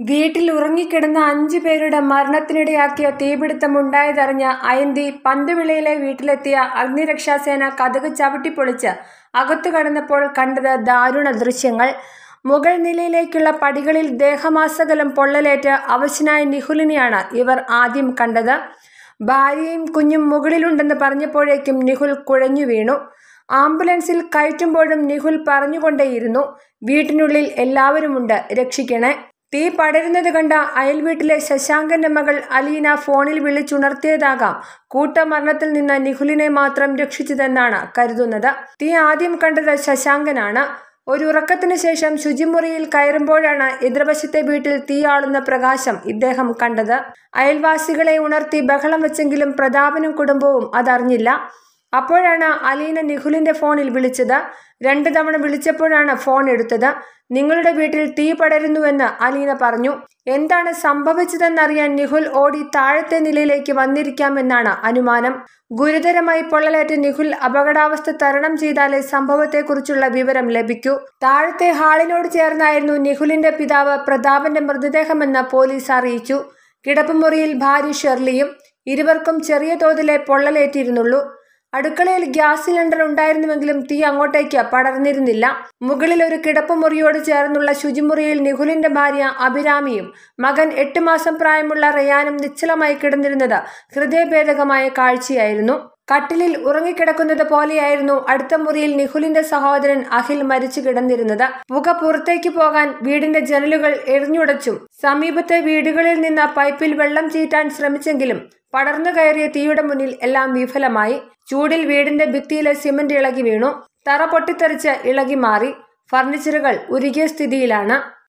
വീട്ടിൽ ഉറങ്ങിക്കിടന്ന അഞ്ചു പേരുടെ മരണത്തിനിടയാക്കിയ തീപിടുത്തമുണ്ടായതറിഞ്ഞ അയന്തി പന്തുവിളയിലെ വീട്ടിലെത്തിയ അഗ്നിരക്ഷാസേന കഥക് ചവിട്ടിപ്പൊളിച്ച് അകത്തു കടന്നപ്പോൾ കണ്ടത് ദാരുണ ദൃശ്യങ്ങൾ. മുകൾ നിലയിലേക്കുള്ള പടികളിൽ ദേഹമാസകലം പൊള്ളലേറ്റ് അവശനായ നിഹുലിനെയാണ് ഇവർ ആദ്യം കണ്ടത്. ഭാര്യയും കുഞ്ഞും മുകളിലുണ്ടെന്ന് പറഞ്ഞപ്പോഴേക്കും നിഹുൽ കുഴഞ്ഞു വീണു. ആംബുലൻസിൽ കയറ്റുമ്പോഴും നിഹുൽ പറഞ്ഞുകൊണ്ടേയിരുന്നു വീട്ടിനുള്ളിൽ എല്ലാവരുമുണ്ട് രക്ഷിക്കണേ. തീ പടരുന്നത് കണ്ട അയൽവീട്ടിലെ ശശാങ്കന്റെ മകൾ അലീന ഫോണിൽ വിളിച്ചുണർത്തിയതാകാം. കൂട്ടമരണത്തിൽ നിന്ന് നിഖുലിനെ മാത്രം രക്ഷിച്ചതെന്നാണ് കരുതുന്നത്. തീ ആദ്യം കണ്ടത് ശശാങ്കനാണ്. ഒരു ഉറക്കത്തിന് ശേഷം ശുചിമുറിയിൽ കയറുമ്പോഴാണ് എതിർവശത്തെ വീട്ടിൽ തീയാളുന്ന പ്രകാശം ഇദ്ദേഹം കണ്ടത്. അയൽവാസികളെ ഉണർത്തി ബഹളം വെച്ചെങ്കിലും പ്രതാപനും കുടുംബവും അതറിഞ്ഞില്ല. അപ്പോഴാണ് അലീന നിഖുലിന്റെ ഫോണിൽ വിളിച്ചത്. രണ്ടു തവണ വിളിച്ചപ്പോഴാണ് ഫോൺ എടുത്തത്. നിങ്ങളുടെ വീട്ടിൽ തീ പടരുന്നുവെന്ന് അലീന പറഞ്ഞു. എന്താണ് സംഭവിച്ചതെന്നറിയാൻ നിഖുൽ ഓടി താഴത്തെ നിലയിലേക്ക് വന്നിരിക്കാമെന്നാണ് അനുമാനം. ഗുരുതരമായി പൊള്ളലേറ്റ നിഖുൽ അപകടാവസ്ഥ തരണം ചെയ്താലേ സംഭവത്തെക്കുറിച്ചുള്ള വിവരം ലഭിക്കൂ. താഴത്തെ ഹാളിനോട് ചേർന്നായിരുന്നു നിഖുലിന്റെ പിതാവ് പ്രതാപന്റെ മൃതദേഹമെന്ന് പോലീസ് അറിയിച്ചു. കിടപ്പുമുറിയിൽ ഭാര്യ ഷെർലിയും ഇരുവർക്കും ചെറിയ തോതിലെ പൊള്ളലേറ്റിരുന്നുള്ളൂ. അടുക്കളയിൽ ഗ്യാസ് സിലിണ്ടർ ഉണ്ടായിരുന്നുവെങ്കിലും തീ അങ്ങോട്ടേക്ക് പടർന്നിരുന്നില്ല. മുകളിൽ ഒരു കിടപ്പുമുറിയോട് ചേർന്നുള്ള ശുചിമുറിയിൽ നിഖുലിന്റെ ഭാര്യ അഭിരാമിയും മകൻ എട്ട് മാസം പ്രായമുള്ള റയാനും നിശ്ചലമായി കിടന്നിരുന്നത് ഹൃദയഭേദകമായ കാഴ്ചയായിരുന്നു. കട്ടിലിൽ ഉറങ്ങിക്കിടക്കുന്നത് പോലെയായിരുന്നു അടുത്ത മുറിയിൽ നിഖുലിന്റെ സഹോദരൻ അഖിൽ മരിച്ചു കിടന്നിരുന്നത്. പുക പുറത്തേക്ക് പോകാൻ വീടിന്റെ ജനലുകൾ എറിഞ്ഞുടച്ചും സമീപത്തെ വീടുകളിൽ നിന്ന് പൈപ്പിൽ വെള്ളം ചീറ്റാൻ ശ്രമിച്ചെങ്കിലും പടർന്നു കയറിയ തീയുടെ മുന്നിൽ എല്ലാം വിഫലമായി. ചൂടിൽ വീടിന്റെ ഭിത്തിയിലെ സിമന്റ് ഇളകി വീണു. തറ പൊട്ടിത്തെറിച്ച് ഇളകി മാറി. ഫർണിച്ചറുകൾ ഉരുകിയ സ്ഥിതിയിലാണ്.